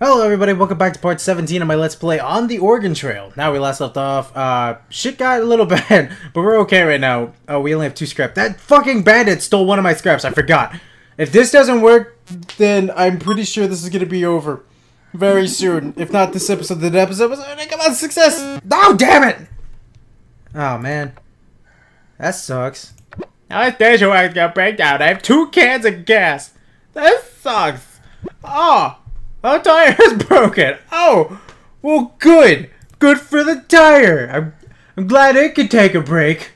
Hello everybody, welcome back to part 17 of my Let's Play on the Organ Trail. Now we last left off, uh, shit got a little bad, but we're okay right now. Oh, we only have two scraps. That fucking bandit stole one of my scraps, I forgot. If this doesn't work, then I'm pretty sure this is gonna be over very soon. If not this episode, then the episode was come on, success! Oh, damn it! Oh, man. That sucks. Now this station wagon's gonna break down. I have two cans of gas. That sucks. Oh. Oh, tire is broken. Oh, well, good. Good for the tire. I'm, I'm glad it could take a break.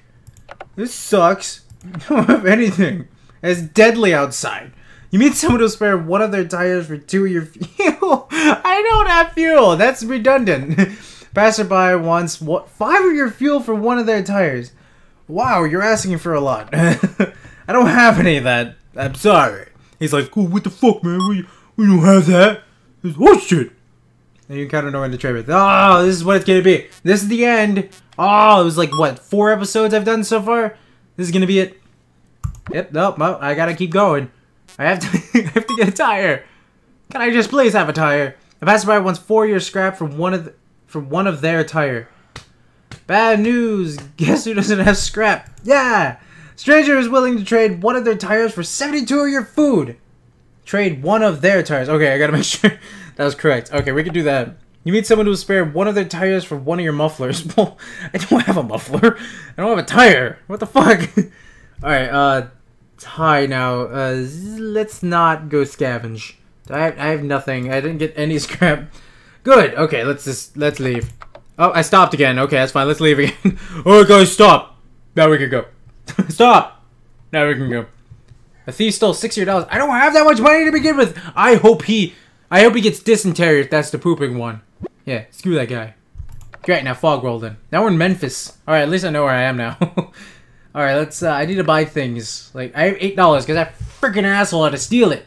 This sucks. I don't have anything. It's deadly outside. You mean someone to spare one of their tires for two of your fuel? I don't have fuel. That's redundant. Passerby wants what five of your fuel for one of their tires. Wow, you're asking for a lot. I don't have any of that. I'm sorry. He's like, oh, what the fuck, man? We, we don't have that. Oh shit! And you kind of know when to trade with. Oh, this is what it's gonna be. This is the end. Oh, it was like what four episodes I've done so far. This is gonna be it. Yep. Nope. Well, I gotta keep going. I have to. I have to get a tire. Can I just please have a tire? A passerby wants four year scrap from one of the, for one of their tire. Bad news. Guess who doesn't have scrap? Yeah. Stranger is willing to trade one of their tires for 72 of your food. Trade one of their tires. Okay, I gotta make sure that was correct. Okay, we can do that. You meet someone will spare one of their tires for one of your mufflers. Well, I don't have a muffler. I don't have a tire. What the fuck? Alright, uh, tie now. Uh, let's not go scavenge. I, I have nothing. I didn't get any scrap. Good. Okay, let's just, let's leave. Oh, I stopped again. Okay, that's fine. Let's leave again. oh, guys, stop. Now we can go. stop. Now we can go. A thief stole six hundred dollars. I don't have that much money to begin with. I hope he, I hope he gets dysentery if that's the pooping one. Yeah, screw that guy. Great, now fog rolled in. Now we're in Memphis. All right, at least I know where I am now. All right, let's. Uh, I need to buy things. Like I have eight dollars because that freaking asshole had to steal it.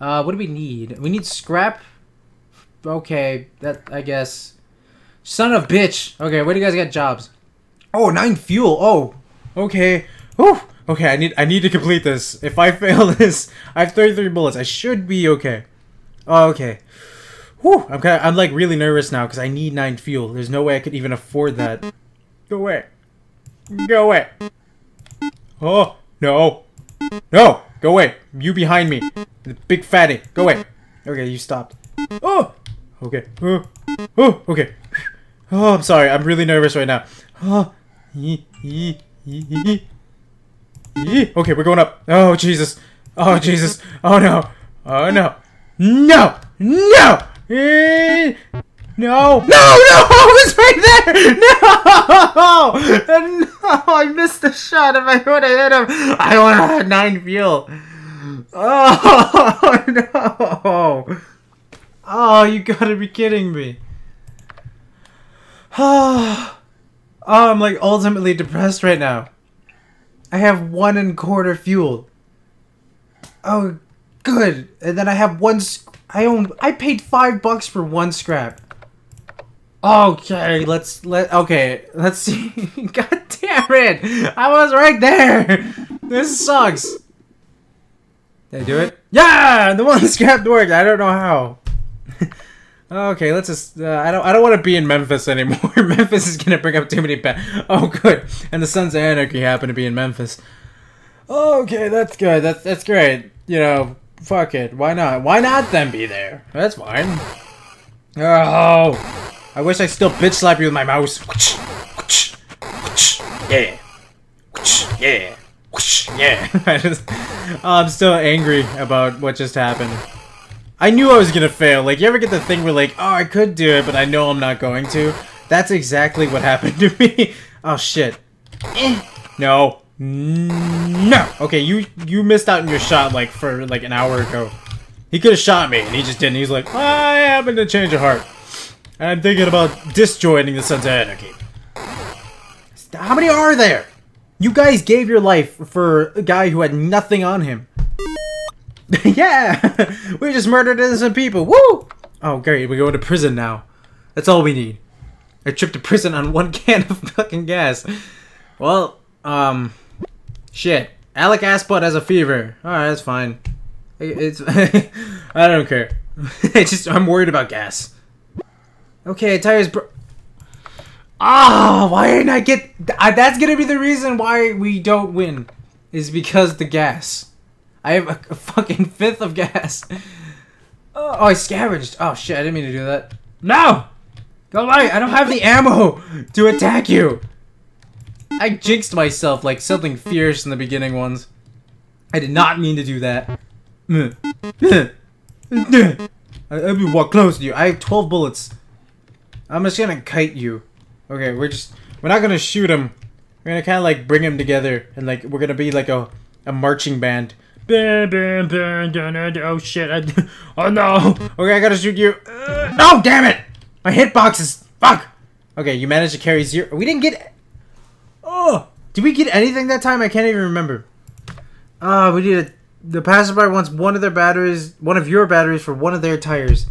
Uh, what do we need? We need scrap. Okay, that I guess. Son of bitch. Okay, where do you guys get jobs? Oh, nine fuel. Oh, okay. Whew. Okay, I need I need to complete this. If I fail this, I have 33 bullets. I should be okay. Oh, okay. Whew, I'm kind of, I'm like really nervous now because I need nine fuel. There's no way I could even afford that. Go away. Go away. Oh, no. No, go away. You behind me. The big fatty. Go away. Okay, you stopped. Oh, okay. Oh, oh okay. Oh, I'm sorry. I'm really nervous right now. Oh, Okay, we're going up. Oh, Jesus. Oh, Jesus. Oh, no. Oh, no. No! No! Eh, no! No, no! It's right there! No! No! I missed the shot. If I would have hit him, I would have had nine fuel. Oh, no! Oh, you gotta be kidding me. Oh, I'm like ultimately depressed right now. I have one and quarter fuel. Oh, good. And then I have one. I own. I paid five bucks for one scrap. Okay, let's let. Okay, let's see. God damn it! I was right there. This sucks. Did I do it? Yeah, the one scrap worked. I don't know how. Okay, let's just. Uh, I don't. I don't want to be in Memphis anymore. Memphis is gonna bring up too many bad. Oh, good. And the Sons of Anarchy happen to be in Memphis. Okay, that's good. That's that's great. You know, fuck it. Why not? Why not them be there? That's fine. Oh, I wish I still bitch slap you with my mouse. Yeah, yeah, yeah. I just, I'm still angry about what just happened. I knew I was gonna fail. Like, you ever get the thing where like, oh, I could do it, but I know I'm not going to? That's exactly what happened to me. oh, shit. Eh. No. No. Okay, you you missed out on your shot, like, for, like, an hour ago. He could have shot me, and he just didn't. He's like, I happen to change of heart. I'm thinking about disjoining the Sons of Anarchy. How many are there? You guys gave your life for a guy who had nothing on him. yeah! we just murdered innocent people. Woo! Oh, great. We're going to prison now. That's all we need. A trip to prison on one can of fucking gas. Well, um, shit. Alec Asbutt has a fever. Alright, that's fine. It's, I don't care. I just I'm worried about gas. Okay, tires bro. Ah, why didn't I get? That's gonna be the reason why we don't win, is because the gas. I have a, fucking fifth of gas. Oh, I scavenged. Oh shit, I didn't mean to do that. No! Go away! I don't have the ammo to attack you! I jinxed myself like something fierce in the beginning ones. I did not mean to do that. I, let me walk close to you. I have 12 bullets. I'm just gonna kite you. Okay, we're just... We're not gonna shoot him. We're gonna kind of like bring him together. And like, we're gonna be like a, a marching band. Oh shit. I, oh no. Okay, I gotta shoot you. Uh, no, damn it. My hitbox is... Fuck. Okay, you managed to carry zero. We didn't get... Oh. Did we get anything that time? I can't even remember. Ah, uh, we did a the passerby wants one of their batteries, one of your batteries for one of their tires.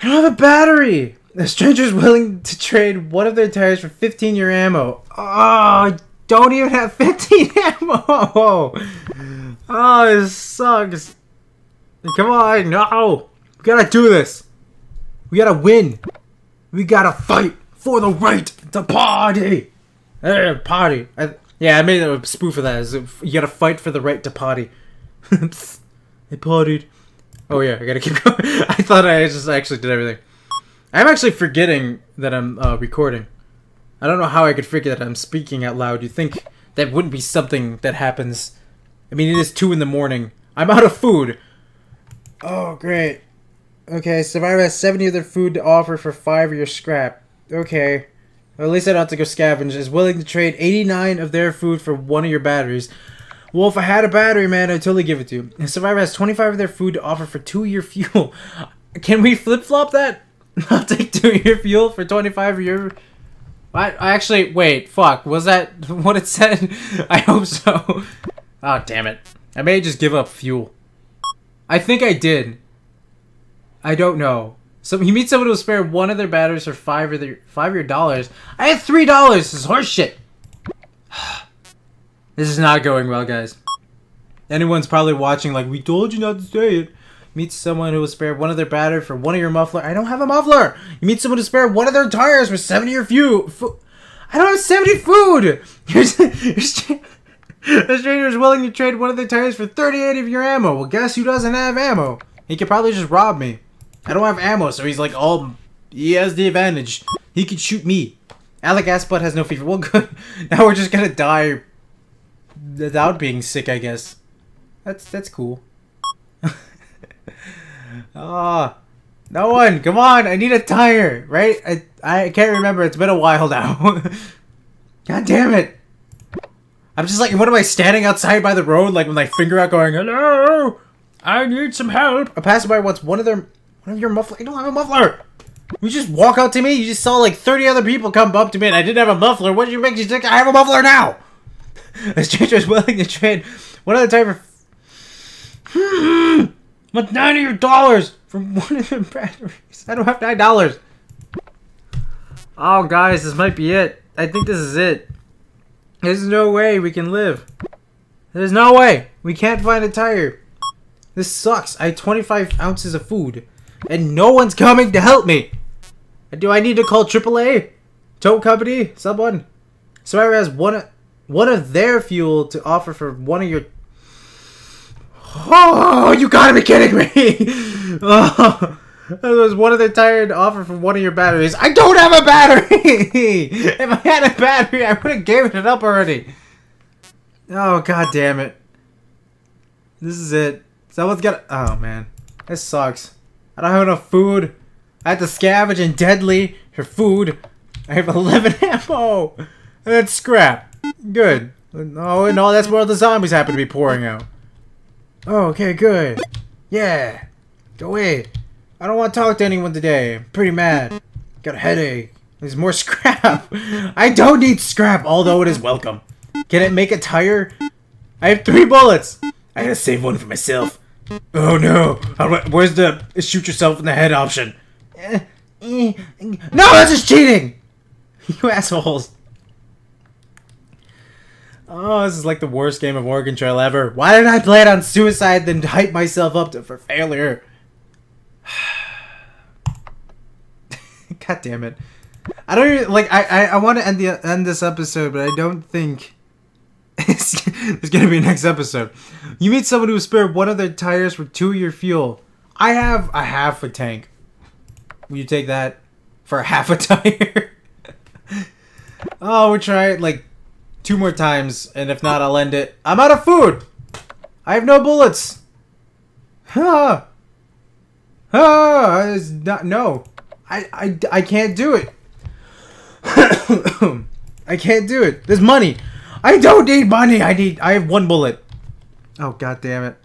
I don't have a battery. The stranger's willing to trade one of their tires for 15 year ammo. Oh, I don't even have 15 ammo. Oh, this sucks. Come on, no. We gotta do this. We gotta win. We gotta fight for the right to party. Hey, party. I, yeah, I made a spoof of that. Is you gotta fight for the right to potty. I potted. Oh yeah, I gotta keep going. I thought I just actually did everything. I'm actually forgetting that I'm uh, recording. I don't know how I could figure that I'm speaking out loud. You think that wouldn't be something that happens? I mean, it is two in the morning. I'm out of food. Oh great. Okay, Survivor has 70 of their food to offer for 5 of your scrap. Okay. Or at least I don't have to go scavenge, is willing to trade 89 of their food for one of your batteries. Well, if I had a battery, man, I'd totally give it to you. And Survivor has 25 of their food to offer for 2 of your fuel. Can we flip-flop that? I'll take two-year fuel for 25 of your... I, I actually... Wait, fuck. Was that what it said? I hope so. Oh, damn it. I may just give up fuel. I think I did. I don't know. So you meet someone who will spare one of their batteries for five of their five of your dollars. I had three dollars. This is horseshit. this is not going well, guys. Anyone's probably watching like we told you not to say it. Meet someone who will spare one of their battery for one of your muffler. I don't have a muffler. You meet someone who spare one of their tires for seventy your few. I don't have seventy food. A stranger is willing to trade one of their tires for 38 of your ammo. Well, guess who doesn't have ammo? He could probably just rob me. I don't have ammo, so he's like all... He has the advantage. He could shoot me. Alec Aspot has no fever. Well, good. Now we're just gonna die without being sick, I guess. That's that's cool. Ah, oh, no one. Come on, I need a tire, right? I I can't remember. It's been a while now. God damn it! I'm just like, what am I standing outside by the road, like with my finger out, going, "Hello, I need some help." A passerby wants one of their one of your muffler. I don't have a muffler. You just walk out to me. You just saw like 30 other people come up to me and I didn't have a muffler. What did you make you think I have a muffler now? A stranger is willing to trade one other time for but nine of your dollars from one of the batteries. I don't have nine dollars. Oh, guys, this might be it. I think this is it. There's no way we can live. There's no way. We can't find a tire. This sucks. I have 25 ounces of food and no one's coming to help me. Do I need to call AAA? Tow company? Someone? Survivor has one, one of their fuel to offer for one of your... Oh, you gotta be kidding me! oh, that was one of the tired offer from one of your batteries. I don't have a battery! if I had a battery, I would have given it up already. Oh, god damn it. This is it. Someone's got... Oh, man. This sucks. I don't have enough food. I have to scavenge and deadly for food. I have 11 ammo. And then scrap. Good. Oh, no, that's where all the zombies happen to be pouring out. Oh, okay, good. Yeah. Go away. I don't want to talk to anyone today. I'm pretty mad. Got a headache. There's more scrap. I don't need scrap, although it is welcome. Can it make a tire? I have three bullets. I gotta save one for myself. Oh no! Where's the shoot yourself in the head option? Eh, eh, no, that's just cheating! You assholes. Oh, this is like the worst game of Organ Trail ever. Why did I play it on suicide then hype myself up to, for failure? God damn it. I don't even like I I, I want to end the end this episode, but I don't think it's, it's gonna be next episode. You meet someone who spared one of their tires for two of your fuel. I have a half a tank. Will you take that for half a tire? oh, we're trying like two more times, and if not, I'll end it. I'm out of food! I have no bullets! Huh! Ah, not, no. I, I, I can't do it. I can't do it. There's money. I don't need money. I need. I have one bullet. Oh god damn it.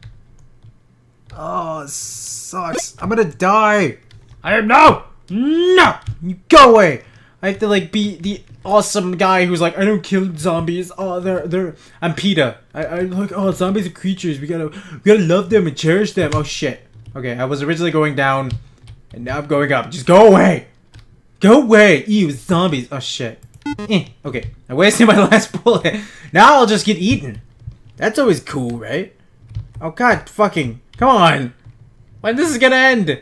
Oh, it sucks. I'm gonna die. I am no. No. You go away. I have to like be the awesome guy who's like, I don't kill zombies. Oh, they're they're. I'm Peter. I I like oh zombies are creatures. We gotta we gotta love them and cherish them. Oh shit. Okay, I was originally going down, and now I'm going up. Just go away. Go away. Ew, zombies. Oh shit. Eh, okay, I wasted my last bullet. Now I'll just get eaten. That's always cool, right? Oh god, fucking, come on. When this is gonna end?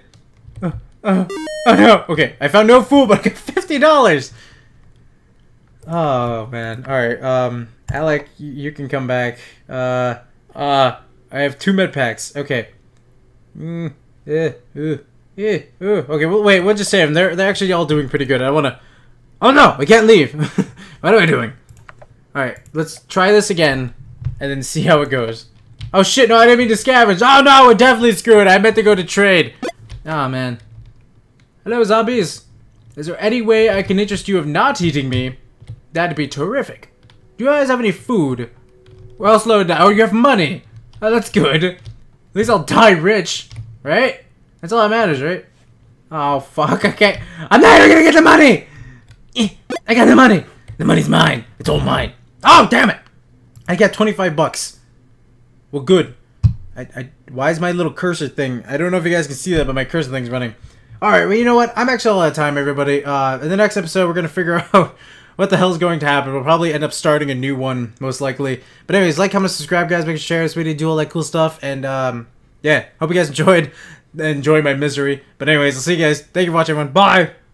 Uh, uh, oh no, okay, I found no food, but I got $50. Oh man, alright, um, Alec, you can come back. Uh, uh, I have two med packs, okay. Mm, eh, ooh, eh, ooh. Okay, well, wait, we'll just say them. They're, they're actually all doing pretty good. I wanna... Oh no, I can't leave. what am I doing? Alright, let's try this again, and then see how it goes. Oh shit, no, I didn't mean to scavenge. Oh no, we're definitely screwed. It. I meant to go to trade. Oh man. Hello, zombies. Is there any way I can interest you of not eating me? That'd be terrific. Do you guys have any food? Well, slow down. Oh, you have money. Oh, that's good. At least I'll die rich, right? That's all that matters, right? Oh, fuck, I can't. I'm not even gonna get the money! Eh, I got the money. The money's mine. It's all mine. Oh, damn it. I got 25 bucks. Well, good. I, I, why is my little cursor thing? I don't know if you guys can see that, but my cursor thing's running. All right, well, you know what? I'm actually all out of time, everybody. Uh, in the next episode, we're going to figure out what the hell is going to happen. We'll probably end up starting a new one, most likely. But anyways, like, comment, subscribe, guys. Make sure to share this video, do all that cool stuff. And, um, yeah, hope you guys enjoyed. Enjoy my misery. But anyways, I'll see you guys. Thank you for watching, everyone. Bye!